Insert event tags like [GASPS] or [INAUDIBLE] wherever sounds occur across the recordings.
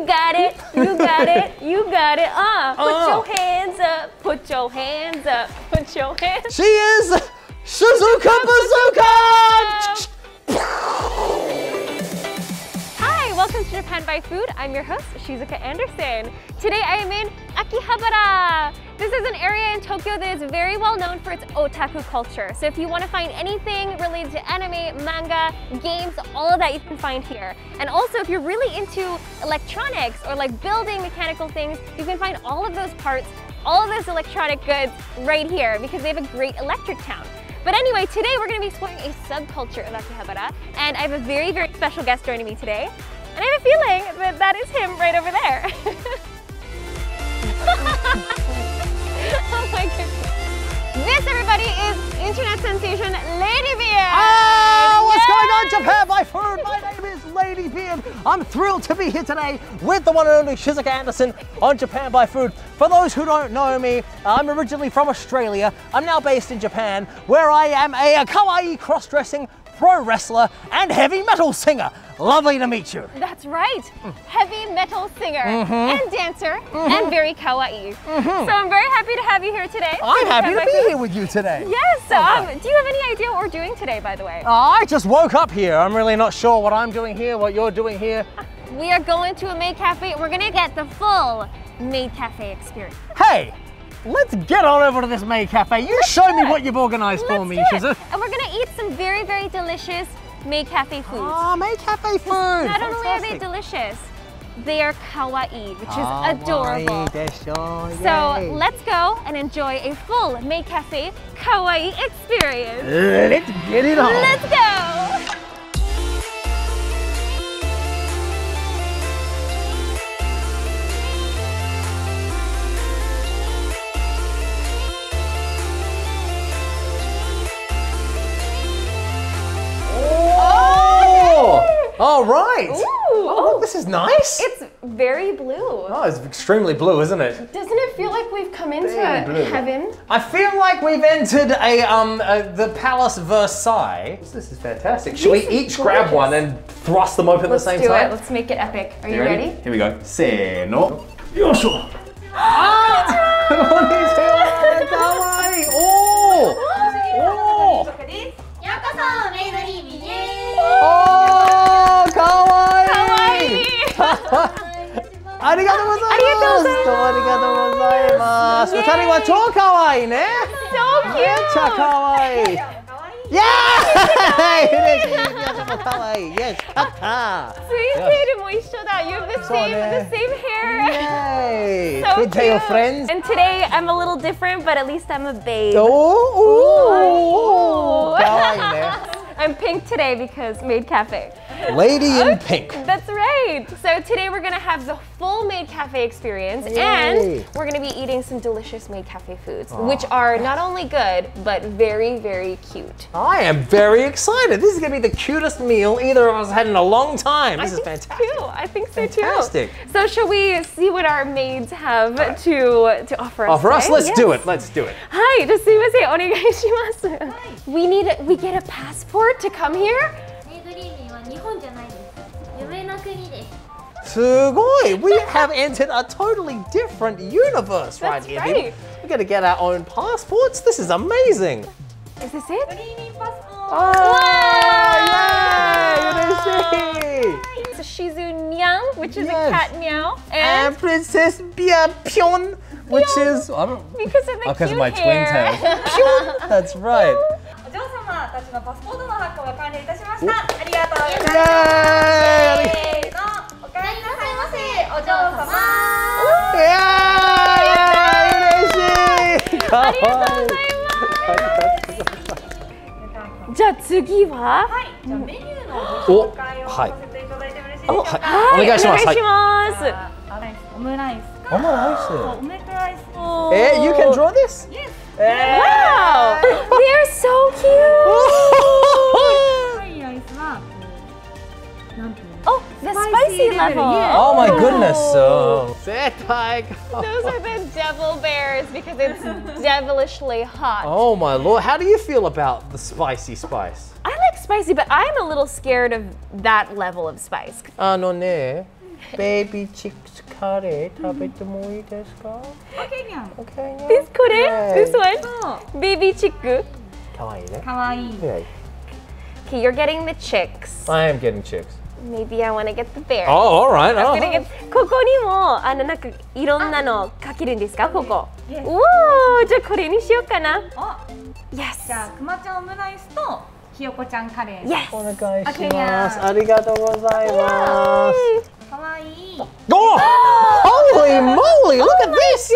You got it. You got it. [LAUGHS] You got it. Uh, put Uh. your hands up. Put your hands up. Put your hands. She is Shizuka Bazooka! Hi, welcome to Japan by Food. I'm your host, Shizuka Anderson. Today I am in Akihabara. This is an area in Tokyo that is very well known for its otaku culture. So if you want to find anything related to anime, manga, games, all of that you can find here. And also if you're really into electronics or like building mechanical things, you can find all of those parts, all of those electronic goods right here because they have a great electric town. But anyway, today we're going to be exploring a subculture of Akihabara, and I have a very, very special guest joining me today. And I have a feeling that that is him right over there. [LAUGHS] oh my. This, everybody, is internet sensation Ladybeard. Ah, what's Yay! going on, Japan by Food? My name is Ladybeard. I'm thrilled to be here today with the one and only Shizuka Anderson on Japan by Food. For those who don't know me, I'm originally from Australia. I'm now based in Japan, where I am a kawaii cross-dressing pro wrestler and heavy metal singer. Lovely to meet you. That's right. Heavy metal singer Mm-hmm. and dancer and very kawaii. So I'm very happy to have you here today. I'm happy to be Food. here with you today. Yes. Okay. um, do you have any idea what we're doing today, by the way? I just woke up here. I'm really not sure what I'm doing here, what you're doing here. We are going to a maid cafe. We're gonna get the full maid cafe experience. Hey, let's get on over to this maid cafe. You show me what you've organized for Let's me, do. Shizu. And we're gonna eat some very, very delicious maid cafe foods. Ah, maid cafe food. Not only are they delicious, they are kawaii, which is Ah, adorable. So let's go and enjoy a full maid cafe kawaii experience. let's get it on. Let's go! right. Ooh. Oh, oh, this is nice. It's very blue. Oh, it's extremely blue, isn't it? Doesn't it feel like we've come into heaven? I feel like we've entered a um a, the Palace Versailles. This is fantastic. Should this we each gorgeous. grab one and thrust them open Let's at the same time? Let's do it. Let's make it epic. Are you, ready? ready? Here we go. Se no. [GASPS] Ah! [LAUGHS] [LAUGHS] Oh! Oh! Oh! ありがとうございます。ありがとうございます。二人は超可愛いね。超めっちゃ可愛い。いやー、嬉しい。可愛い。Yes、あった。ツインテールも一緒だ。You have the same, the same hair. Yay. So Good day, friends. And today I'm a little different, but at least I'm a babe. Oh, 可愛いね。I'm pink today because Maid Cafe. Lady in Pink. That's right. So today we're gonna have the full maid Cafe experience Yay. and we're gonna be eating some delicious maid Cafe foods, oh. which are not only good, but very, very cute. I am very excited. This is gonna be the cutest meal either of us had in a long time. This I is fantastic. So I think so fantastic. too. So shall we see what our maids have right. to, to offer us? Offer today? us? Let's yes. do it. Let's do it. Hi, just see what's here. We need, we get a passport to come here? 日本じゃないです夢の国ですすごい We have entered a totally different universe right here right. We're gonna get our own passports This is amazing Is this it? Dreaming passport Oh, wow. yay! Yay! It's a Shih Tzu which is yes. a cat meow. And, and Princess Bia Pion, which Pion. is... I don't, because of the oh, cute of my hair. twin tail. That's right. お嬢様たちのパスポートの発行が完了いたしました。ありがとうございます。せーの、おかえりなさいませ、お嬢様。Yay! 嬉しい。かわいい。じゃあ次ははい、じゃあメニューのご紹介をさせてい。ただいてもよろしい。でしょうか。はい。お願いします。お願いします。あライスオムライスか、オムライスオムライス。Eh, you can draw this? Yes. Wow, they are so cute. spicy level. Yeah. Oh my goodness. So. Oh. Those are the devil bears because it's devilishly hot. Oh my lord. How do you feel about the spicy spice? I like spicy, but I'm a little scared of that level of spice. Ah, no, ne. Baby chicks curry. Okay, yeah. Okay, yeah. This curry, this one. Oh. Baby chick. Kawaii, Kawaii. Okay, you're getting the chicks. I am getting chicks. Maybe I want to get the bear. Oh, all right. I'm Oh. gonna get ここにもあのなんかいろんなのかけるんですかここ。Yes おお、じゃあこれにしようかな。お Yes. じゃあくまちゃんオムライスとひよこちゃんカレー Yes. お願いします。ありがとうございます。かわいい Oh! Holy moly! Look at this!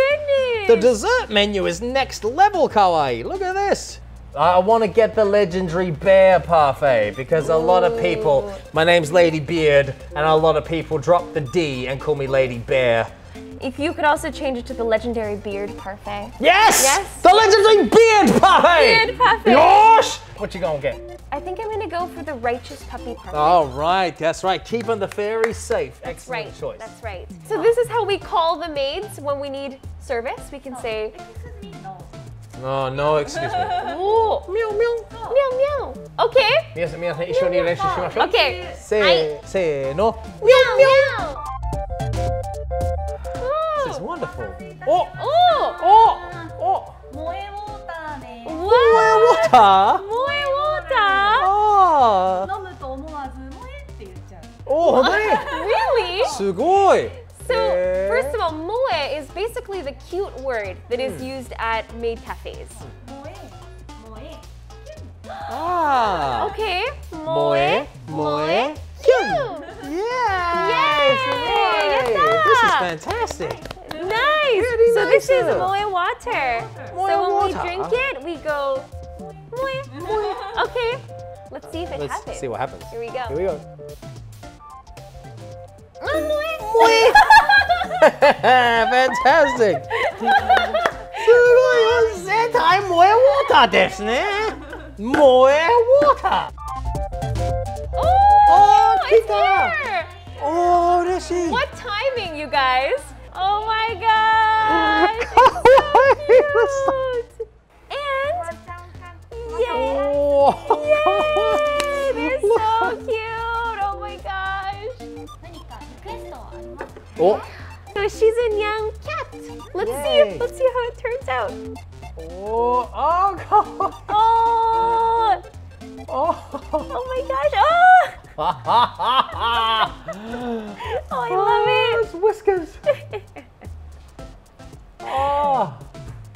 The Goodness. dessert menu is next level, Kawaii. Look at this. I want to get the legendary bear parfait because a lot of people, my name's Ladybeard, and a lot of people drop the D and call me Lady Bear. If you could also change it to the legendary beard parfait. Yes! Yes. The legendary beard parfait! Beard parfait. Yosh! What you gonna get? I think I'm gonna go for the righteous puppy parfait. All right, that's right. Keeping the fairies safe. That's Excellent right. choice. That's right. So this is how we call the maids when we need service. We can say, No, no, excuse me. おお。ミャオミャオ。ミャオミャオ。OK? 皆さん、みなさん、一緒に練習しましょう。OK。せー、せーの。ミャオミャオ。This is wonderful. おおおおお萌えウォーターね。燃。えウォーター燃えウォーターああ。飲むと思わず燃えって言っちゃう。おお、本当に Really? すごい So, first of all, is basically the cute word that is hmm. used at maid cafes. Ah. Okay. Moe. Moe. Kyun. Yeah. Yay. Yay. This is fantastic. Nice. Really so nice this too. is moe water. Moe so when water. we drink it, we go moe. moe. [LAUGHS] Okay. Let's see if it Let's happens. Let's see what happens. Here we go. Here we go. Ah, moe. Moe. [LAUGHS] [LAUGHS] Fantastic! すごい全体萌えウォーターですね萌えウォーター Oh, Oh, it's kita. here. おー嬉しい What timing, you guys? Oh my gosh. かわいい [LAUGHS] Cute. And ちゃんか yay. おー Yay! They're [LAUGHS] so cute. Oh my gosh. 何かリクエストはありますかお so she's a young cat. Let's Yay. see. Let's see how it turns out. Oh! Oh! God. [LAUGHS] Oh! Oh! Oh my gosh! Oh! [LAUGHS] oh, I love it. It's whiskers. [LAUGHS] oh.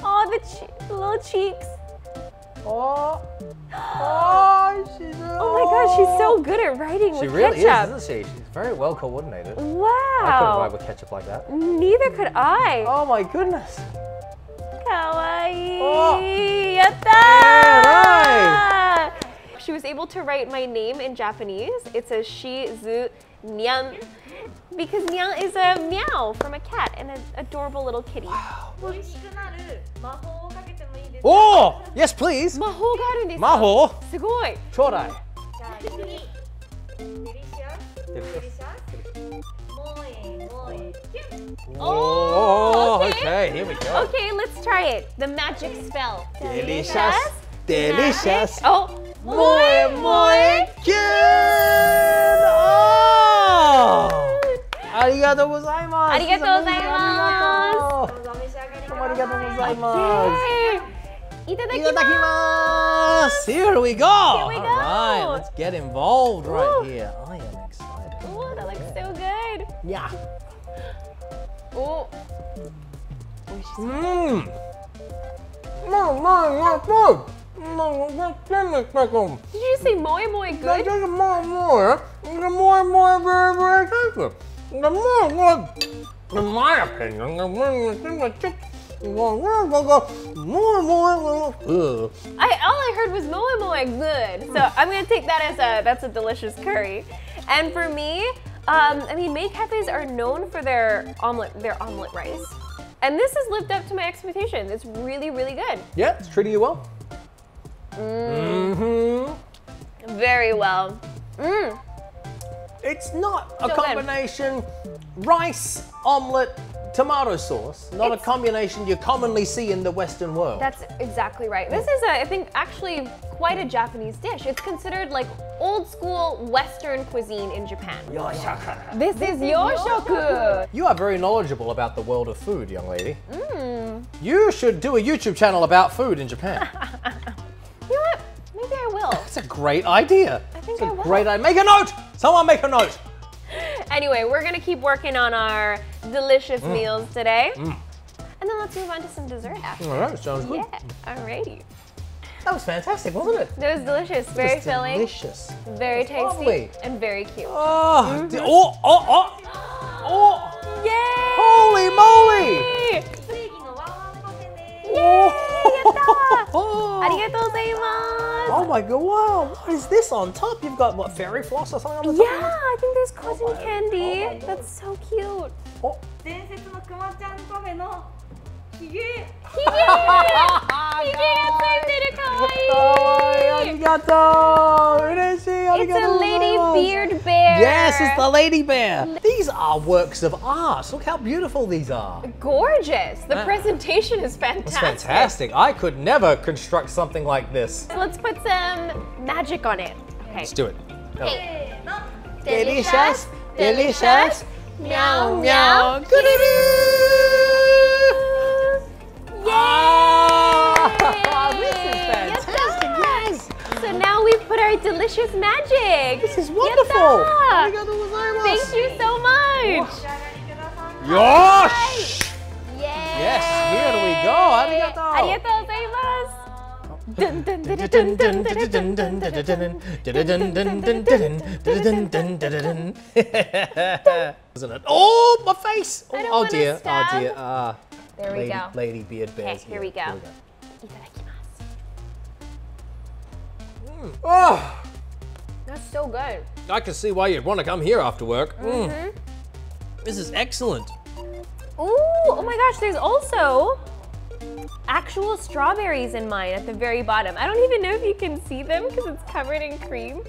Oh, the che little cheeks. Oh. [GASPS] oh Oh my gosh, she's so good at writing She with really ketchup. is, isn't she? She's very well coordinated. I couldn't ride Wow. with ketchup like that. Neither could I. Oh my goodness. Kawaii. Oh. Yatta! She was able to write my name in Japanese. It says shi zu nyan because nyan is a meow from a cat and an adorable little kitty. 美味しくなる魔法をかけてもいいですか Oh, yes, please. 魔法があるんですか魔法すごい。ち Delicious. Delicious. Moe, moe. Oh, okay. okay. Here we go. Okay, let's try it. The magic spell. Delicious. Delicious. Oh, moe, moe. Oh. oh! Arigato gozaimasu. Arigato gozaimasu. Arigato gozaimasu. Itadakimasu. Yes, here we go. Here we go. All right, let's get involved Ooh. right here. I am excited. Oh, that looks so good. Yeah. Oh. Mmm. Mmm, mmm, mmm, mmm. Did you say moi moi good? That's more more. The more more very very good. The more good. In my opinion, the more the chips I all I heard was moe moe good. So I'm gonna take that as a that's a delicious curry. And for me, um, I mean, maid cafes are known for their omelet, their omelet rice. And this has lived up to my expectations. It's really, really good. Yeah, it's treating you well. Mm-hmm. Very well. Mmm. It's not a So good. combination rice, omelette, tomato sauce. Not a combination you commonly see in the Western world. That's exactly right. This is, a, I think, actually quite a Japanese dish. It's considered like old school Western cuisine in Japan. Yoshoku. This is yoshoku. You are very knowledgeable about the world of food, young lady. Mm. You should do a YouTube channel about food in Japan. [LAUGHS] You know what? Maybe I will. That's a great idea. I think it's a I will. great idea. Make a note. Someone make a note. Anyway, we're gonna keep working on our delicious mm. meals today. Mm. And then let's move on to some dessert after. All right, sounds good. Yeah, alrighty. That was fantastic, wasn't it? That was delicious, very was filling. delicious. Very tasty lovely. and very cute. Oh, mm -hmm. oh, oh, oh, oh. [GASPS] Yay! Holy moly! Yay! [LAUGHS] Oh, Arigatou gozaimasu! oh my god! Wow, what is this on top? You've got what fairy floss or something on the Yeah, top? I think there's cotton Oh my- candy. oh my God. That's so cute. Oh. 伝説のくまちゃんパフェのひげ。 Hige! Higeがついてる、かわいい。 Arigato! Ureshi, It's a arigatou [LAUGHS] lady gozaimasu. beard bear. Yes, it's the lady bear. These are works of art. Look how beautiful these are. gorgeous. The Ah. presentation is fantastic. It's fantastic. I could never construct something like this. Let's put some magic on it. Okay. Let's do it. Go. せーの。Delicious, delicious. Meow, meow. meow. Ah, Delicious Magic. This is wonderful. Thank you so much. Yosh! Yay. Yes, here we go. Arigato. Arigato gozaimasu. Isn't it? Oh, my face! Oh, oh dear, oh dear. Ah, there we lady, go. Ladybeard Bears. Okay, here, here we go. Go. Mm. Oh! That's so good. I can see why you'd want to come here after work. Mm. Mm-hmm. This is excellent. Ooh, oh my gosh, there's also actual strawberries in mine at the very bottom. I don't even know if you can see them because it's covered in cream.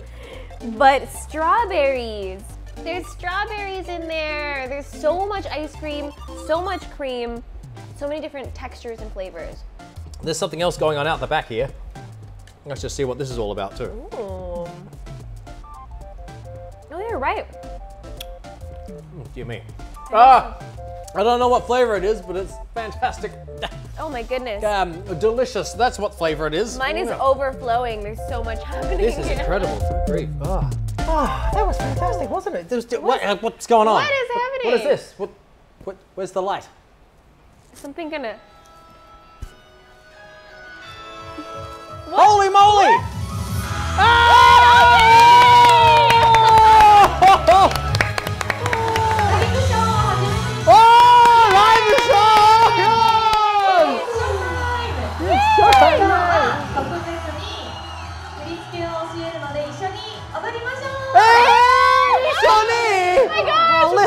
But strawberries. There's strawberries in there. There's so much ice cream, so much cream, so many different textures and flavors. There's something else going on out the back here. Let's just see what this is all about too. Ooh. Oh, you're right. Dear me. Ah, I don't know what flavor it is, but it's fantastic. Oh my goodness. Um, delicious. That's what flavor it is. Mine is Yeah. overflowing. There's so much happening. This is here. incredible. Good grief. Ah. Ah, that was fantastic, wasn't it? There's, what, uh, what's going on? What is happening? What is this? What, what, where's the light? Something gonna. Holy moly! Ah!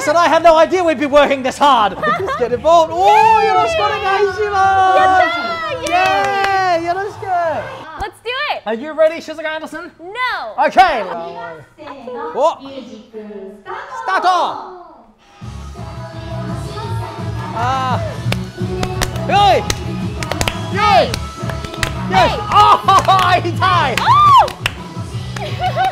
Listen, I had no idea we'd be working this hard. [LAUGHS] Just get involved. Oh, you're not spotting yoroshiku Yeah, you're not yoroshiku. Let's do it. Are you ready, Shizuka Anderson? No. Okay. What? Oh. Start off. Ah. Yoi! Yoi! Yes! Oh, [LAUGHS] I die! Oh! [LAUGHS]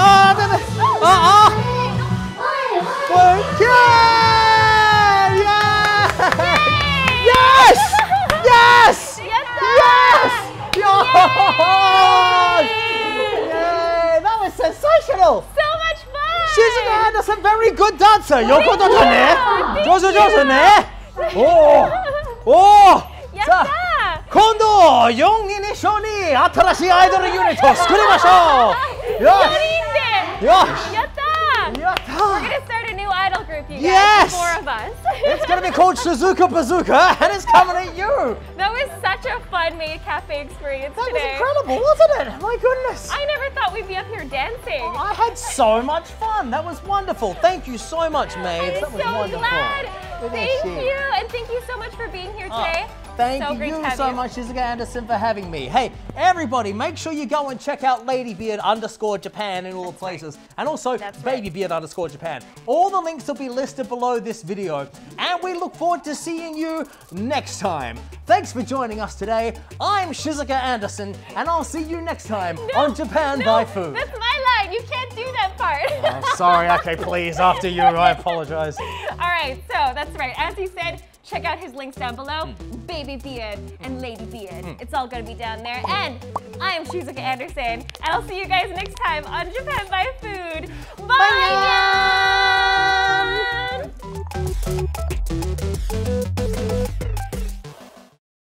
So much だね上手上手ねおおおおやっ今度、4人に勝利新しいアイドルユニットを作りましょう。よよし you guys. Yes. Four of us. It's going to be called Shizuka Bazooka, [LAUGHS] and it's coming at you. That was such a fun Maid Cafe experience That today. was incredible, wasn't it? My goodness. I never thought we'd be up here dancing. Oh, I had so much fun. That was wonderful. Thank you so much, maids. I'm That was so wonderful. glad. Thank you, and thank you so much for being here Oh, today. Thank So you so you. much, Shizuka Anderson, for having me. Hey, everybody, make sure you go and check out Ladybeard underscore Japan in all the places, and also That's right. Babybeard underscore Japan. All the links will be listed below this video, and we look forward to seeing you next time. Thanks for joining us today. I'm Shizuka Anderson, and I'll see you next time on Japan no, by Food. That's my line. You can't do that part. I'm sorry. Okay, please, after you, I [LAUGHS] apologize. All right, so that's right. As he said, check out his links down below. Hmm. Babybeard and Ladybeard. It's all gonna be down there. And I am Shizuka Anderson, and I'll see you guys next time on Japan by Food. Bye, Bye. Bye.